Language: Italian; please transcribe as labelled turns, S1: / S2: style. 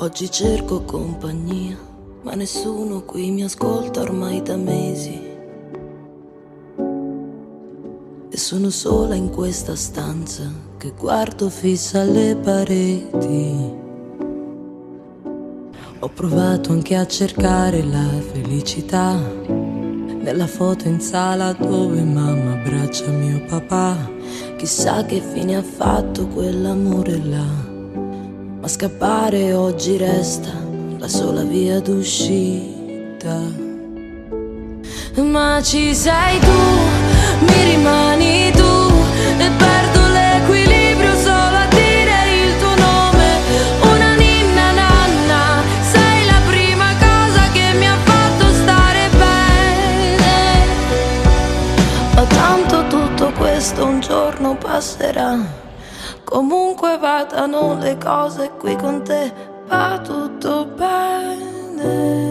S1: Oggi cerco compagnia, ma nessuno qui mi ascolta ormai da mesi. E sono sola in questa stanza che guardo fissa le pareti. Ho provato anche a cercare la felicità nella foto in sala dove mamma abbraccia mio papà. Chissà che fine ha fatto quell'amore là scappare oggi resta la sola via d'uscita. Ma ci sei tu, mi rimani tu e perdo l'equilibrio solo a dire il tuo nome. Una ninna nanna, sei la prima cosa che mi ha fatto stare bene. Ma tanto tutto questo un giorno passerà. Comunque vadano le cose qui con te va tutto bene.